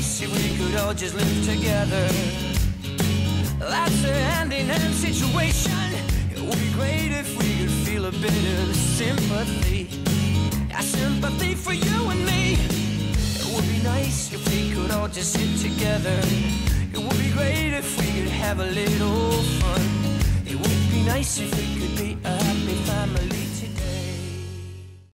nice if we could all just live together. That's a hand-in-hand situation. It would be great if we could feel a bit of sympathy. A sympathy for you and me. It would be nice if we could all just sit together. It would be great if we could have a little fun. It would be nice if we could be.